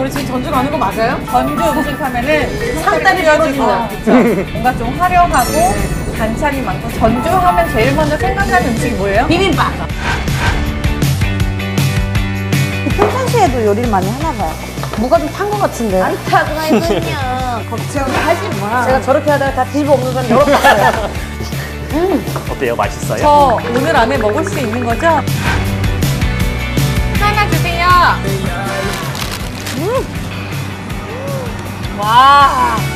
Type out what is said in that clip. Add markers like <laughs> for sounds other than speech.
우리 지금 전주 가는 거 맞아요? 전주 음식 하면은 상다리 띄워지고. 뭔가 좀 화려하고 반찬이 많고 전주 하면 제일 먼저 생각나는 음식이 뭐예요? 비빔밥. 평상시에도 요리를 많이 하나 봐요. 뭐가 좀탄거 같은데. 타그라이군요. <laughs> 걱정 하지 마. 제가 저렇게 하다가 다 비빔 없는 사람 여러 봤어요. 어때요? 맛있어요? 저 오늘 안에 먹을 수 있는 거죠? 哇。